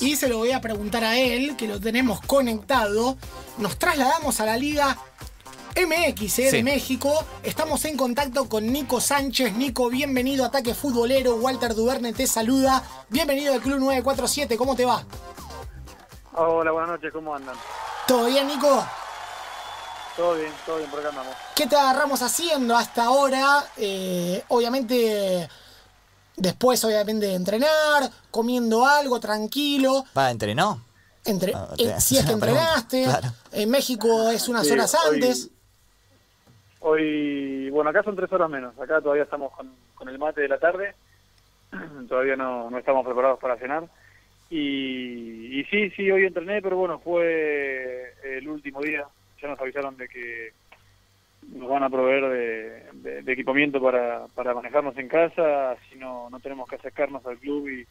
Y se lo voy a preguntar a él, que lo tenemos conectado. Nos trasladamos a la Liga MX eh, de México. Estamos en contacto con Nico Sánchez. Nico, bienvenido a Ataque Futbolero. Walter Duverne te saluda. Bienvenido al Club 947. ¿Cómo te va? Hola, buenas noches. ¿Cómo andan? ¿Todo bien, Nico? Todo bien, todo bien, por acá andamos. ¿Qué te agarramos haciendo hasta ahora? Eh, obviamente Después, obviamente, de entrenar, comiendo algo tranquilo. ¿Va, entrenó? Entre, ah, eh, si es que entrenaste. En México es unas horas antes. Hoy, bueno, acá son tres horas menos. Acá todavía estamos con, el mate de la tarde. todavía no, no estamos preparados para cenar. Y, y sí, sí, hoy entrené, pero bueno, fue el último día. Ya nos avisaron de que nos van a proveer de, equipamiento para, para manejarnos en casa, si no, no tenemos que acercarnos al club y,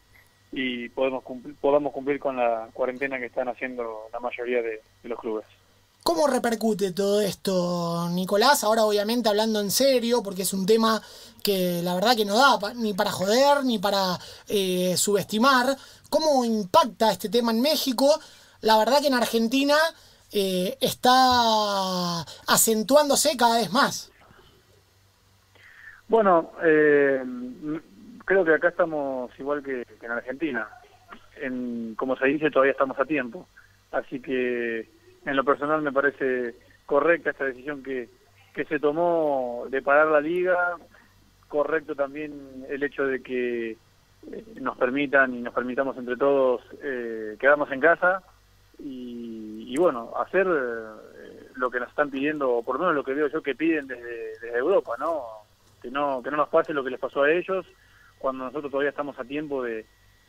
y podemos cumplir, podamos cumplir con la cuarentena que están haciendo la mayoría de, los clubes. ¿Cómo repercute todo esto, Nicolás? Ahora obviamente hablando en serio, porque es un tema que la verdad que no da ni para joder, ni para eh, subestimar. ¿Cómo impacta este tema en México? La verdad que en Argentina eh, está acentuándose cada vez más. Bueno, eh, creo que acá estamos igual que, en Argentina. En, como se dice, todavía estamos a tiempo. Así que en lo personal me parece correcta esta decisión que, que se tomó de parar la liga. Correcto también el hecho de que eh, nos permitan y nos permitamos entre todos eh, quedarnos en casa y, bueno, hacer eh, lo que nos están pidiendo, o por lo menos lo que veo yo que piden desde, Europa, ¿no? Que, ¿no? que no nos pase lo que les pasó a ellos cuando nosotros todavía estamos a tiempo de,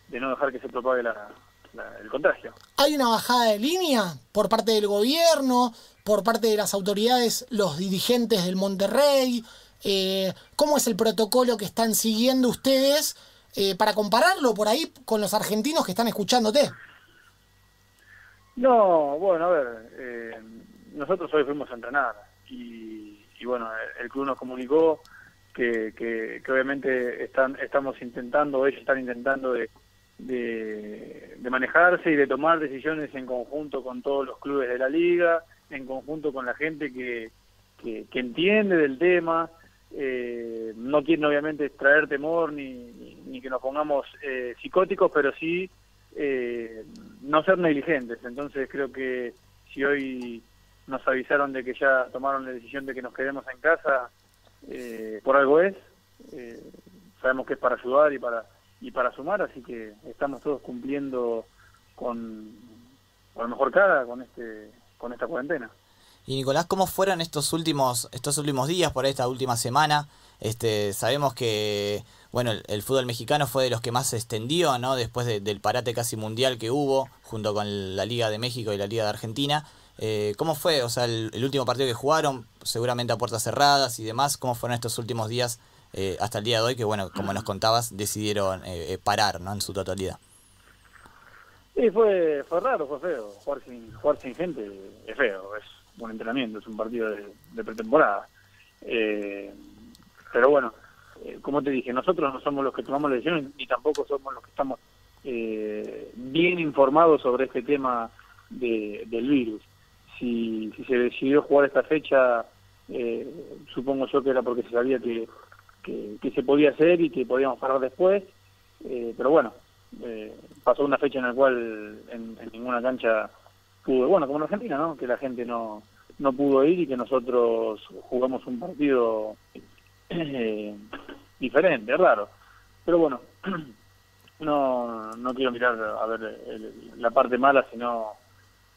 no dejar que se propague el contagio. ¿Hay una bajada de línea por parte del gobierno, por parte de las autoridades, los dirigentes del Monterrey? Eh, ¿Cómo es el protocolo que están siguiendo ustedes eh, para compararlo por ahí con los argentinos que están escuchándote? No, bueno, a ver, eh, nosotros hoy fuimos a entrenar y, bueno, el, club nos comunicó que, que, obviamente están, estamos intentando, ellos están intentando de, de, manejarse y de tomar decisiones en conjunto con todos los clubes de la liga, en conjunto con la gente que, que, entiende del tema. Eh, no quieren obviamente traer temor ni, ni, que nos pongamos eh, psicóticos, pero sí eh, no ser negligentes. Entonces creo que si hoy nos avisaron de que ya tomaron la decisión de que nos quedemos en casa, eh, por algo es. Eh, sabemos que es para ayudar y para y para sumar, así que estamos todos cumpliendo con, con la mejor cara con este con esta cuarentena. Y Nicolás, ¿cómo fueron estos últimos estos últimos días por esta última semana? Este, sabemos que bueno, el, fútbol mexicano fue de los que más se extendió, ¿no? Después del parate casi mundial que hubo, junto con la Liga de México y la Liga de Argentina. Eh, ¿Cómo fue? O sea, el, último partido que jugaron, seguramente a puertas cerradas y demás, ¿cómo fueron estos últimos días eh, hasta el día de hoy? Que bueno, como nos contabas, decidieron eh, parar, ¿no? En su totalidad. Sí, fue, fue raro, fue feo. Jugar sin, jugar sin gente es feo, es un entrenamiento, es un partido de, de pretemporada. Pero bueno, eh, como te dije, nosotros no somos los que tomamos la decisión ni tampoco somos los que estamos eh, bien informados sobre este tema de, del virus. Si, si se decidió jugar esta fecha, eh, supongo yo que era porque se sabía que, que, se podía hacer y que podíamos parar después, pero bueno, pasó una fecha en la cual en, ninguna cancha pudo, bueno, como en Argentina, ¿no? Que la gente no, no pudo ir y que nosotros jugamos un partido eh, diferente, raro. Pero bueno, no, no quiero mirar a ver la parte mala, sino,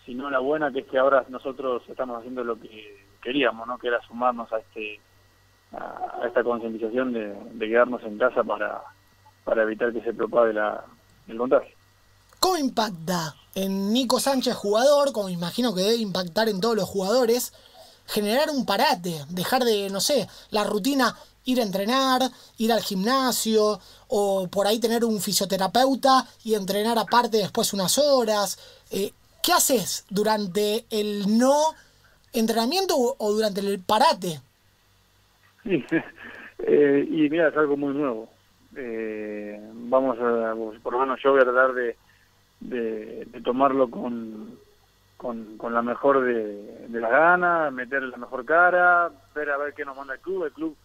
sino la buena, que es que ahora nosotros estamos haciendo lo que queríamos, ¿no? que era sumarnos a este a, esta concientización de, quedarnos en casa para, para evitar que se propague la, el contagio. ¿Cómo impacta en Nico Sánchez jugador, como imagino que debe impactar en todos los jugadores, generar un parate, dejar de, no sé, la rutina ir a entrenar, ir al gimnasio o por ahí tener un fisioterapeuta y entrenar aparte después unas horas. Eh, ¿Qué haces durante el no entrenamiento o durante el parate? Eh, y mira, es algo muy nuevo. Eh, vamos a, por lo menos yo voy a tratar de, de, tomarlo con, con, la mejor de, de las ganas, meter la mejor cara, ver a ver qué nos manda el club. El club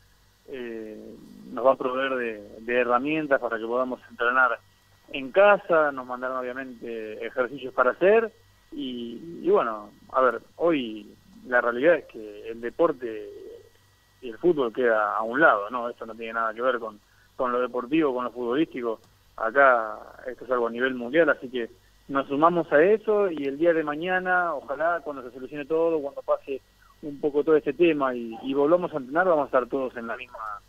eh, nos va a proveer de, herramientas para que podamos entrenar en casa, nos mandaron obviamente ejercicios para hacer y, y bueno, a ver, hoy la realidad es que el deporte y el fútbol queda a un lado, ¿no? Esto no tiene nada que ver con, con lo deportivo, con lo futbolístico. Acá esto es algo a nivel mundial, así que nos sumamos a eso y el día de mañana, ojalá cuando se solucione todo, cuando pase un poco todo este tema y, volvamos a entrenar, vamos a estar todos en la misma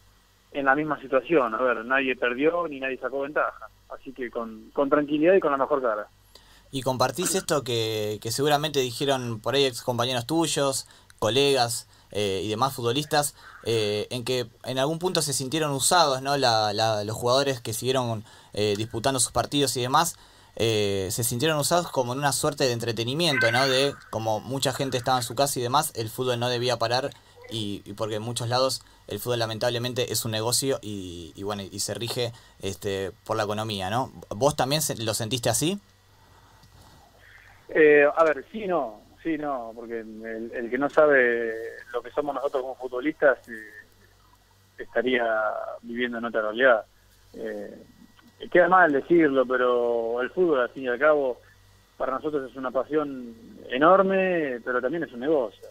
en la misma situación. A ver, nadie perdió ni nadie sacó ventaja. Así que con, con tranquilidad y con la mejor cara. Y compartís esto que, que seguramente dijeron por ahí ex compañeros tuyos, colegas eh, y demás futbolistas, eh, en que en algún punto se sintieron usados, ¿no? La, la, los jugadores que siguieron eh, disputando sus partidos y demás, se sintieron usados como en una suerte de entretenimiento, ¿no? De como mucha gente estaba en su casa y demás, el fútbol no debía parar y, porque en muchos lados el fútbol lamentablemente es un negocio y, y, bueno y se rige este por la economía, ¿no? ¿Vos también lo sentiste así? Eh, a ver, sí, no, sí, no, porque el, que no sabe lo que somos nosotros como futbolistas eh, estaría viviendo en otra realidad. Eh, queda mal decirlo, pero el fútbol, al fin y al cabo, para nosotros es una pasión enorme, pero también es un negocio.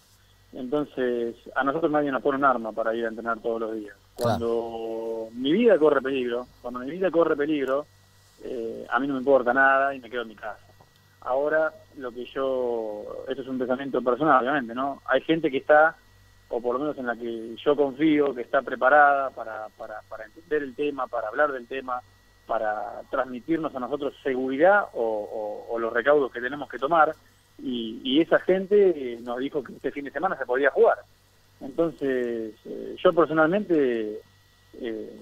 Entonces, a nosotros nadie nos pone un arma para ir a entrenar todos los días. Cuando mi vida corre peligro, cuando mi vida corre peligro, eh, a mí no me importa nada y me quedo en mi casa. Ahora, lo que yo, esto es un pensamiento personal, obviamente, ¿no? Hay gente que está, o por lo menos en la que yo confío, que está preparada para, para, para entender el tema, para hablar del tema, para transmitirnos a nosotros seguridad o, los recaudos que tenemos que tomar y, esa gente nos dijo que este fin de semana se podía jugar. Entonces, eh, yo personalmente, eh,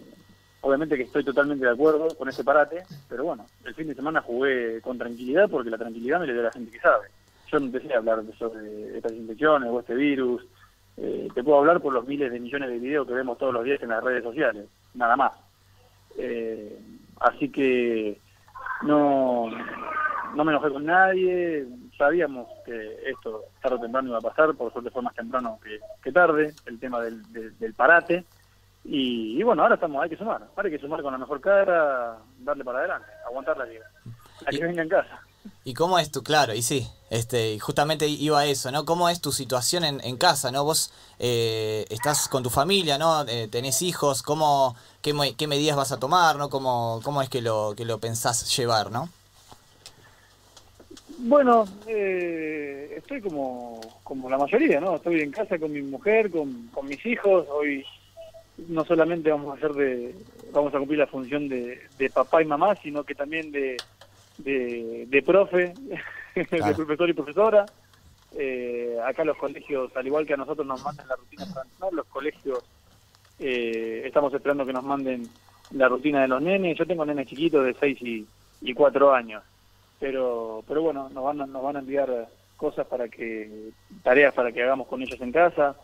obviamente que estoy totalmente de acuerdo con ese parate, pero bueno, el fin de semana jugué con tranquilidad porque la tranquilidad me le da la gente que sabe. Yo no te sé hablar sobre estas infecciones o este virus, eh, te puedo hablar por los miles de millones de videos que vemos todos los días en las redes sociales, nada más. Así que no, no me enojé con nadie, sabíamos que esto tarde o temprano iba a pasar, por suerte fue más temprano que, tarde, el tema del, del, parate. Y, bueno, ahora estamos, hay que sumar, ahora hay que sumar con la mejor cara, darle para adelante, aguantar la liga. La que venga en casa. ¿Y cómo es tu, claro, y sí, este, justamente iba a eso, ¿no? ¿Cómo es tu situación en, en casa, ¿no? Vos eh, estás con tu familia, ¿no? Eh, tenés hijos, ¿cómo, qué, qué medidas vas a tomar, ¿no? ¿Cómo, cómo es que lo, que lo pensás llevar, ¿no? Bueno, eh, estoy como, como la mayoría, ¿no? Estoy en casa con mi mujer, con, con mis hijos. Hoy no solamente vamos a hacer de, vamos a cumplir la función de, de papá y mamá, sino que también de, de, de profe, de profesor y profesora. Eh, acá los colegios, al igual que a nosotros nos mandan la rutina para entrenar, los colegios eh, estamos esperando que nos manden la rutina de los nenes. Yo tengo nenes chiquitos de 6 y, y 4 años. Pero pero bueno nos van a, nos van a enviar cosas para que tareas para que hagamos con ellos en casa.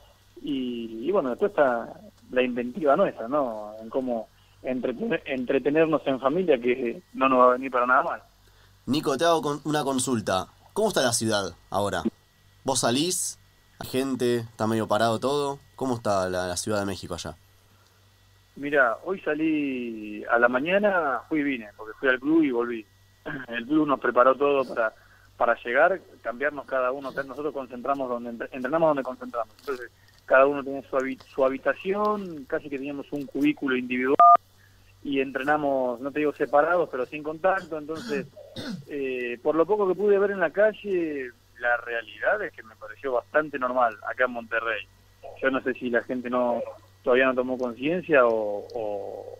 Y, bueno después está la inventiva nuestra no en cómo entretenernos en familia que no nos va a venir para nada mal Nico te hago una consulta. Cómo está la ciudad ahora vos salís la gente está medio parado todo cómo está la, la ciudad de México allá Mira, hoy salí a la mañana, fui y vine, porque fui al club y volví. El club nos preparó todo para para llegar, cambiarnos cada uno, nosotros concentramos donde entrenamos donde concentramos. Entonces, cada uno tenía su, su habitación, casi que teníamos un cubículo individual y entrenamos, no te digo separados, pero sin contacto. Entonces, eh, por lo poco que pude ver en la calle, la realidad es que me pareció bastante normal acá en Monterrey. Yo no sé si la gente no todavía no tomó conciencia o, o,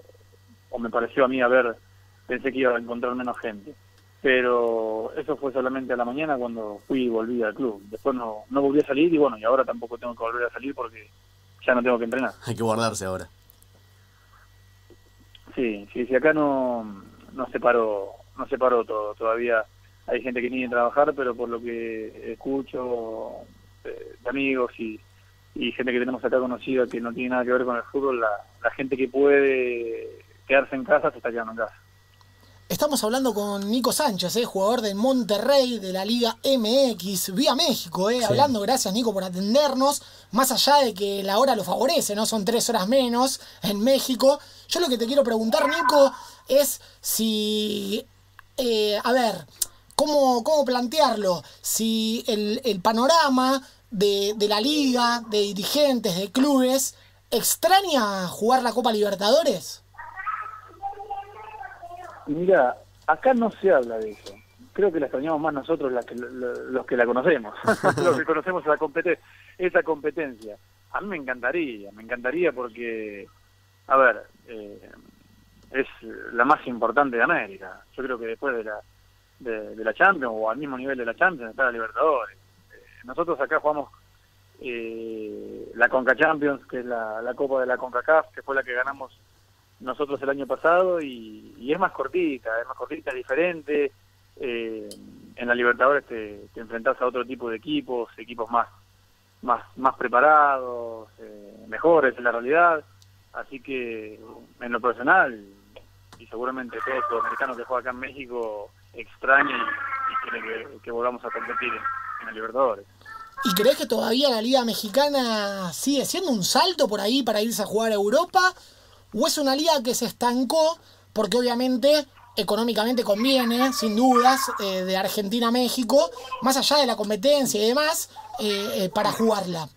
o me pareció a mí haber pensé que iba a encontrar menos gente. Pero eso fue solamente a la mañana cuando fui y volví al club. Después no, no volví a salir y bueno, y ahora tampoco tengo que volver a salir porque ya no tengo que entrenar. Hay que guardarse ahora. Sí, sí, sí, acá no, no se paró, no se paró todo. Todavía hay gente que viene a trabajar, pero por lo que escucho eh, de, amigos y, y gente que tenemos acá conocida que no tiene nada que ver con el fútbol, la, la gente que puede quedarse en casa se está quedando en casa. Estamos hablando con Nico Sánchez, eh, jugador del Monterrey de la Liga MX, vía México, eh, hablando. Gracias, Nico, por atendernos. Más allá de que la hora lo favorece, ¿no? Son tres horas menos en México. Yo lo que te quiero preguntar, Nico, es si. eh, a ver, ¿cómo, cómo plantearlo? Si el, el panorama de, de la liga, de dirigentes, de clubes, extraña jugar la Copa Libertadores. Mira, acá no se habla de eso. Creo que la extrañamos más nosotros la que, lo- los que la conocemos, los que conocemos la compete esa competencia. A mí me encantaría, me encantaría porque, a ver, eh, es la más importante de América. Yo creo que después de la de, de la Champions o al mismo nivel de la Champions está la Libertadores. Eh, nosotros acá jugamos eh, la Conca Champions, que es la, la Copa de la CONCACAF, que fue la que ganamos nosotros el año pasado y, es más cortita, es más cortita, es diferente. Eh, en la Libertadores te, te enfrentas a otro tipo de equipos, equipos más más más preparados, eh, mejores en la realidad. Así que en lo personal, y seguramente todo sudamericano que juega acá en México extraña y, y quiere que, que volvamos a competir en la Libertadores. ¿Y crees que todavía la Liga Mexicana sigue siendo un salto por ahí para irse a jugar a Europa? ¿O es una liga que se estancó porque obviamente económicamente conviene, sin dudas, eh, de Argentina a México, más allá de la competencia y demás, eh, eh, para jugarla?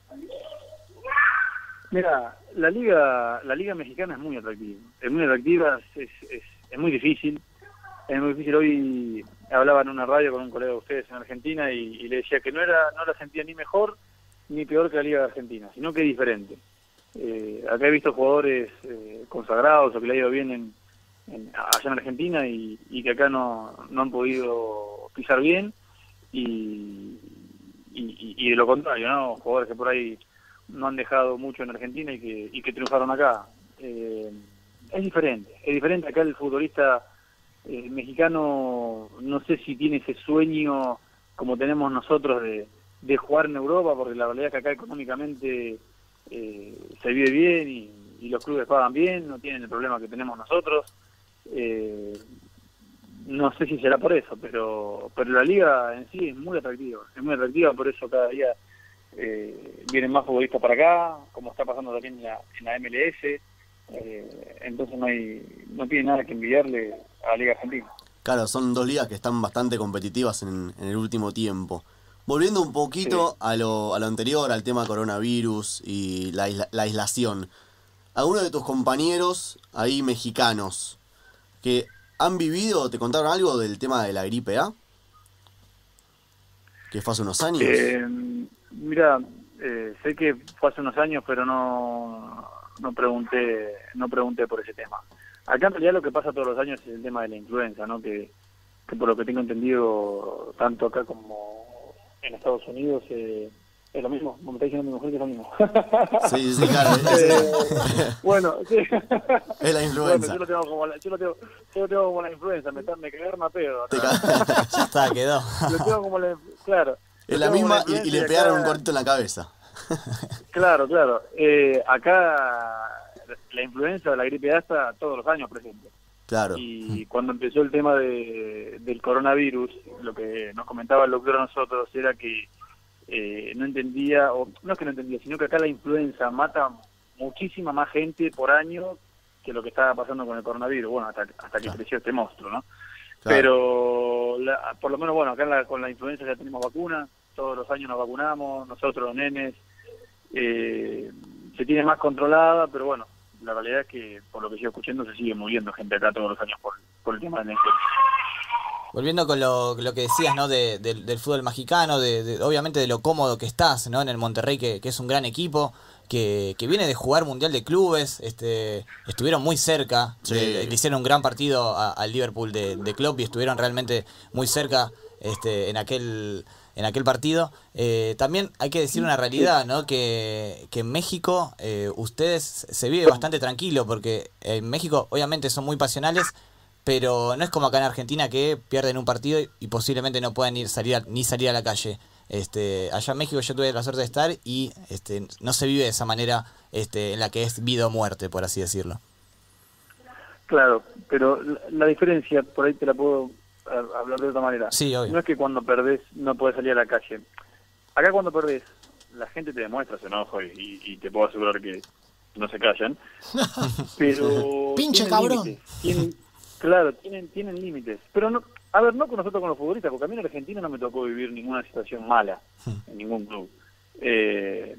Mira, la liga la liga mexicana es muy atractiva, es muy atractiva, es, es, muy difícil, es muy difícil. Hoy hablaba en una radio con un colega de ustedes en Argentina y, y le decía que no era no la sentía ni mejor ni peor que la liga de Argentina, sino que diferente. Eh, acá he visto jugadores eh, consagrados o que le ha ido bien en, allá en Argentina y, que acá no, no han podido pisar bien y de lo contrario, ¿no? Jugadores que por ahí no han dejado mucho en Argentina y que, y que triunfaron acá. Eh, es diferente, es diferente acá el futbolista eh, mexicano, no sé si tiene ese sueño como tenemos nosotros de, de jugar en Europa, porque la realidad es que acá económicamente eh, se vive bien y, los clubes pagan bien, no tienen el problema que tenemos nosotros. Eh, no sé si será por eso, pero pero la liga en sí es muy atractiva, es muy atractiva, por eso cada día eh, vienen más futbolistas para acá, como está pasando también en la, en la MLS, eh, entonces no hay no tiene nada que envidiarle a la Liga Argentina. Claro, son dos ligas que están bastante competitivas en el último tiempo. Volviendo un poquito Sí. a, lo, a lo anterior, al tema coronavirus y la, isla- la aislación. ¿Alguno de tus compañeros ahí mexicanos que han vivido, te contaron algo del tema de la gripe A? Que fue hace unos años. Eh, mira, eh, sé que fue hace unos años, pero no no pregunté no pregunté por ese tema. Acá en realidad lo que pasa todos los años es el tema de la influenza, ¿no? Que, que por lo que tengo entendido, tanto acá como en Estados Unidos, eh, es lo mismo. Como me está diciendo mi mujer que es lo mismo. Sí, sí, claro. Eh, bueno, sí. Es la influenza. Bueno, yo lo tengo como la, yo lo tengo, yo lo tengo como la influenza, me, me cagaron a Ya está, quedó. Lo tengo como la, claro. es la misma y, le acá- pegaron un cortito en la cabeza. Claro, claro. Eh, acá la influenza de la gripe A está todos los años presente. Claro. Y cuando empezó el tema de, del coronavirus, lo que nos comentaba el doctor a nosotros era que eh, no entendía, o no es que no entendía, sino que acá la influenza mata muchísima más gente por año que lo que estaba pasando con el coronavirus. Bueno, hasta, hasta que creció este monstruo, ¿no? Claro. Pero la- por lo menos, bueno, acá la- con la influenza ya tenemos vacuna, todos los años nos vacunamos, nosotros los nenes, eh, se tiene más controlada, pero bueno, la realidad es que por lo que sigo escuchando se sigue muriendo gente acá todos los años por, por el tema de la. Volviendo con lo, lo que decías, ¿no? De, del- del fútbol mexicano, de, de- obviamente de lo cómodo que estás, ¿no? En el Monterrey, que, que es un gran equipo, que, que viene de jugar Mundial de Clubes, este, estuvieron muy cerca, Sí. le, le hicieron un gran partido al Liverpool de, de Klopp y estuvieron realmente muy cerca este, en aquel en aquel partido. Eh, también hay que decir una realidad, ¿no? Que, que en México eh, ustedes se vive bastante tranquilo, porque en México obviamente son muy pasionales, pero no es como acá en Argentina que pierden un partido y, posiblemente no pueden ir salir ni salir a la calle. Este, allá en México yo tuve la suerte de estar y este, no se vive de esa manera este, en la que es vida o muerte, por así decirlo. Claro, pero la diferencia, por ahí te la puedo a- hablar de otra manera. Sí, obvio. No es que cuando perdés no podés salir a la calle. Acá cuando perdés, la gente te demuestra su enojo y, y- y te puedo asegurar que no se callan. Pero Pinche tienen cabrón. tienen- claro, tienen tienen límites. Pero no, a ver, no con nosotros con los futbolistas, porque a mí en Argentina no me tocó vivir ninguna situación mala en ningún club. Eh,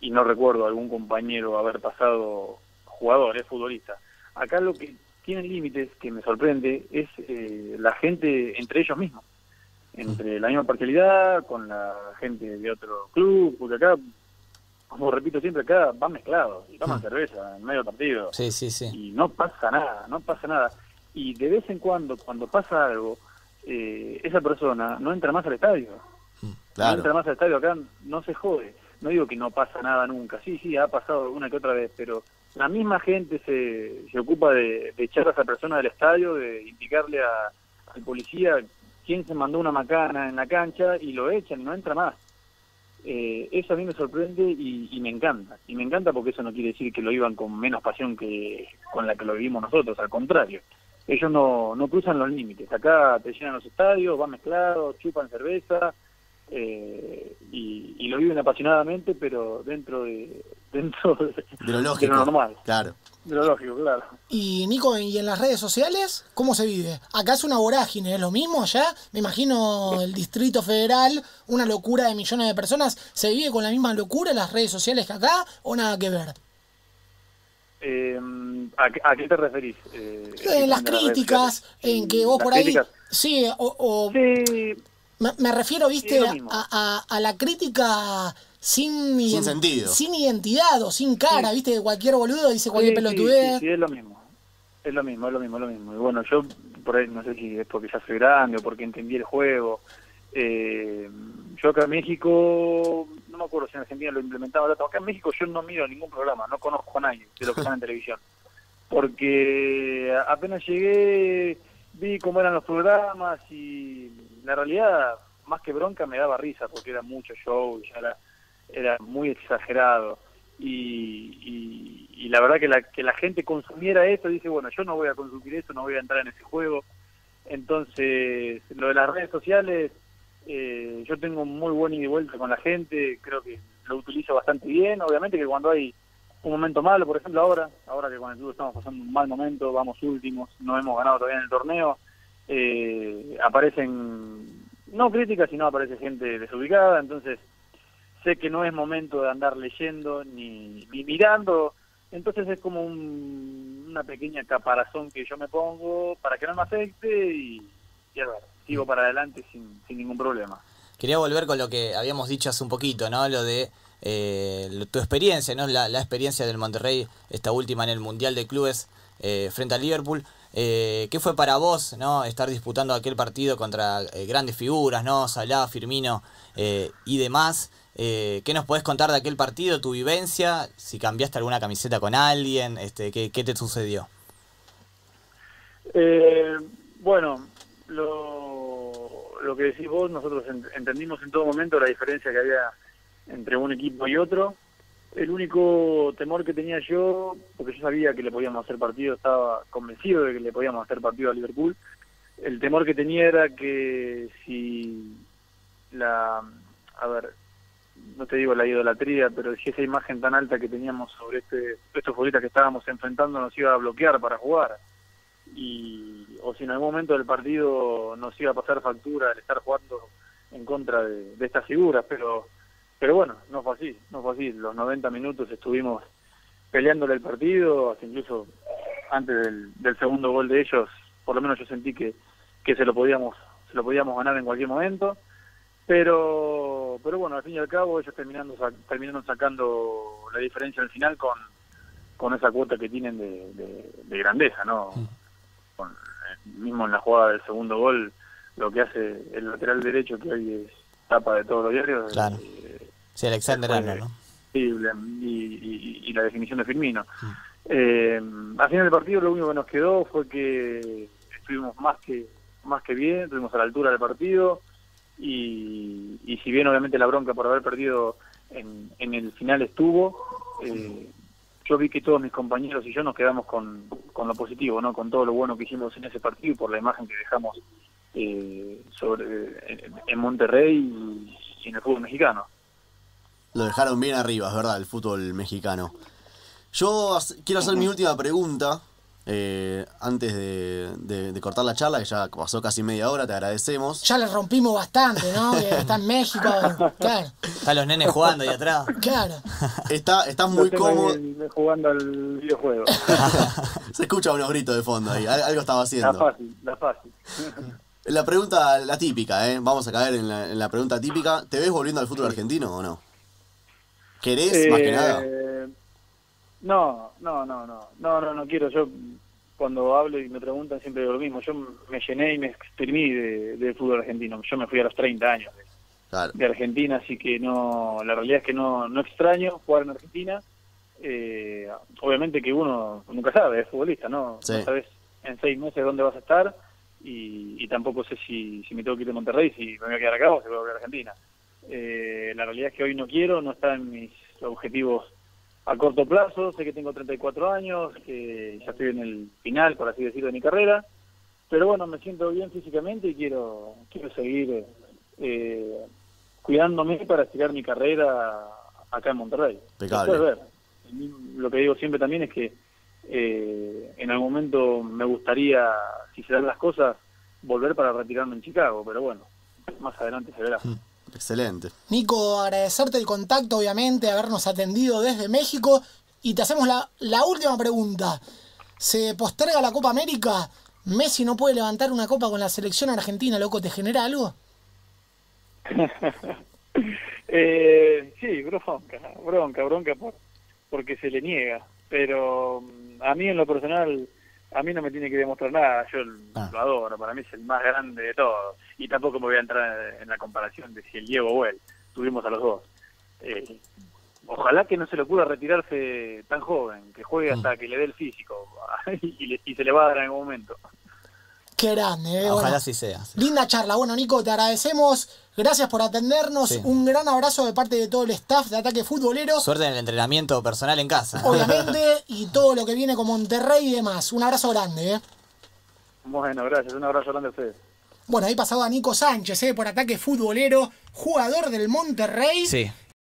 y no recuerdo algún compañero haber pasado jugador, es futbolista. Acá lo que tienen límites que me sorprende es eh, la gente entre ellos mismos, entre la misma parcialidad con la gente de otro club, porque acá, como repito siempre, acá van mezclados y toman cerveza en medio partido Sí, sí, sí. y no pasa nada, no pasa nada. Y de vez en cuando, cuando pasa algo, eh, esa persona no entra más al estadio. No Claro. entra más al estadio, acá no se jode. No digo que no pasa nada nunca, sí, sí, ha pasado una que otra vez, pero la misma gente se, se ocupa de, de echar a esa persona del estadio, de indicarle a, al policía quién se mandó una macana en la cancha y lo echan no entra más. Eh, eso a mí me sorprende y, me encanta. Y me encanta porque eso no quiere decir que lo iban con menos pasión que con la que lo vivimos nosotros, al contrario. Ellos no, no cruzan los límites. Acá te llenan los estadios, van mezclados, chupan cerveza eh, y lo viven apasionadamente, pero dentro de dentro de, De lo lógico. de lo normal, Claro. de lo lógico, claro. Y Nico, ¿y en las redes sociales cómo se vive? Acá es una vorágine, ¿es lo mismo allá? Me imagino el Distrito Federal, una locura de millones de personas. ¿Se vive con la misma locura en las redes sociales que acá o nada que ver? Eh, ¿a, qué- a qué te referís? Eh, En las críticas, en que vos por ahí... críticas. Sí, o... o- Sí, me, me refiero, viste, a, a- a la crítica sin, sentido. sin identidad o sin cara, viste, que cualquier boludo dice cualquier Sí, sí, pelotudez. Sí, sí, es lo mismo. Es lo mismo, es lo mismo, es lo mismo. Y bueno, yo por ahí no sé si es porque ya soy grande o porque entendí el juego. Eh, yo acá en México, no me acuerdo si en Argentina lo implementaba tanto. Acá en México yo no miro ningún programa, no conozco a nadie de los que están en televisión. Porque apenas llegué, vi cómo eran los programas y la realidad, más que bronca, me daba risa porque era mucho show y ya era, era muy exagerado. Y, y, la verdad que la, que la gente consumiera eso, dice, bueno, yo no voy a consumir eso, no voy a entrar en ese juego. Entonces, lo de las redes sociales, eh, yo tengo muy buen ida y vuelta con la gente, creo que lo utilizo bastante bien. Obviamente que cuando hay un momento malo, por ejemplo ahora, ahora que con el club estamos pasando un mal momento, vamos últimos, no hemos ganado todavía en el torneo, eh, aparecen, no críticas, sino aparece gente desubicada, entonces sé que no es momento de andar leyendo ni, mirando, entonces es como un- una pequeña caparazón que yo me pongo para que no me afecte y, a ver, sigo para adelante sin, ningún problema. Quería volver con lo que habíamos dicho hace un poquito, ¿no? Lo de eh, tu experiencia, ¿no? La, experiencia del Monterrey, esta última en el Mundial de Clubes eh, frente al Liverpool. Eh, ¿Qué fue para vos, ¿no? Estar disputando aquel partido contra grandes figuras, ¿no? Salah, Firmino y demás. Eh, ¿Qué nos podés contar de aquel partido, tu vivencia? Si cambiaste alguna camiseta con alguien, este, ¿qué, qué te sucedió? Eh, bueno, lo, que decís vos, nosotros en- entendimos en todo momento la diferencia que había entre un equipo y otro. El único temor que tenía yo, porque yo sabía que le podíamos hacer partido, estaba convencido de que le podíamos hacer partido a Liverpool, el temor que tenía era que si la, a ver, no te digo la idolatría, pero si esa imagen tan alta que teníamos sobre este, estos futbolistas que estábamos enfrentando nos iba a bloquear para jugar y o si en algún momento del partido nos iba a pasar factura el estar jugando en contra de, de estas figuras, pero pero bueno, no fue así, no fue así. Los 90 minutos estuvimos peleándole el partido, hasta incluso antes del, del segundo gol de ellos, por lo menos yo sentí que, que se lo podíamos se lo podíamos ganar en cualquier momento, pero pero bueno, al fin y al cabo ellos terminando terminaron sacando la diferencia al final con con esa cuota que tienen de, de- de grandeza, ¿no? Con- eh, mismo en la jugada del segundo gol, lo que hace el lateral derecho, que hoy es tapa de todos los diarios, Claro. eh, Sí, Alexander Arnold, ¿no? y, y- y la definición de Firmino. Eh, al final del partido lo único que nos quedó fue que estuvimos más que más que bien, estuvimos a la altura del partido y, y si bien obviamente la bronca por haber perdido en, en el final estuvo, eh, yo vi que todos mis compañeros y yo nos quedamos con, con lo positivo, ¿no? Con todo lo bueno que hicimos en ese partido y por la imagen que dejamos eh, sobre en, Monterrey y, y en el fútbol mexicano. Lo dejaron bien arriba, es verdad, el fútbol mexicano. Yo quiero hacer mi última pregunta. Eh, antes de, de- de cortar la charla, que ya pasó casi media hora, te agradecemos. Ya le rompimos bastante, ¿no? Que está en México. Claro, Están los nenes jugando ahí atrás. claro. Está, estás muy cómodo. jugando al videojuego. Se escucha unos gritos de fondo ahí. al- Algo estaba la haciendo. fácil, la fácil. La pregunta, la típica, ¿eh? Vamos a caer en la, en la pregunta típica. ¿Te ves volviendo al fútbol argentino o no? ¿Querés, más que nada? No, no, no, no, no, no, no quiero. Yo cuando hablo y me preguntan siempre digo lo mismo. Yo me llené y me exprimí de, del fútbol argentino. Yo me fui a los 30 años de, Claro. de Argentina, así que no, la realidad es que no, no extraño jugar en Argentina. Eh, obviamente que uno nunca sabe, es futbolista, ¿no? Sí. No sabes en seis meses dónde vas a estar y, y tampoco sé si, si me tengo que ir de Monterrey, si me voy a quedar acá o si voy a volver a Argentina. Eh, la realidad es que hoy no quiero, no está en mis objetivos a corto plazo, sé que tengo 34 años, que ya estoy en el final, por así decirlo, de mi carrera, pero bueno, me siento bien físicamente y quiero, quiero seguir eh, cuidándome para estirar mi carrera acá en Monterrey. Después ver. Lo que digo siempre también es que eh, en algún momento me gustaría, si se dan las cosas, volver para retirarme en Chicago, pero bueno, más adelante se verá. Excelente. Nico, agradecerte el contacto, obviamente, habernos atendido desde México. Y te hacemos la, la última pregunta. ¿Se posterga la Copa América? ¿Messi no puede levantar una copa con la selección argentina, loco? ¿Te genera algo? Eh, sí, bronca, bronca, bronca por, porque se le niega. Pero mm, a mí en lo personal, a mí no me tiene que demostrar nada. Yo Ah. lo adoro, para mí es el más grande de todos. Y tampoco me voy a entrar en la comparación de si el Diego o él. Tuvimos a los dos. Eh, ojalá que no se le ocurra retirarse tan joven, que juegue hasta que le dé el físico y, le- y se le va a dar en algún momento. Qué grande, eh. Ojalá Bueno, así sea. sí. Linda charla. Bueno, Nico, te agradecemos. Gracias por atendernos. Sí. Un gran abrazo de parte de todo el staff de Ataque Futbolero. Suerte en el entrenamiento personal en casa. Obviamente, y todo lo que viene con Monterrey y demás. Un abrazo grande, ¿eh? Bueno, gracias. Un abrazo grande a ustedes. Bueno, ahí pasaba Nico Sánchez, ¿eh? por ataque futbolero, jugador del Monterrey. Sí.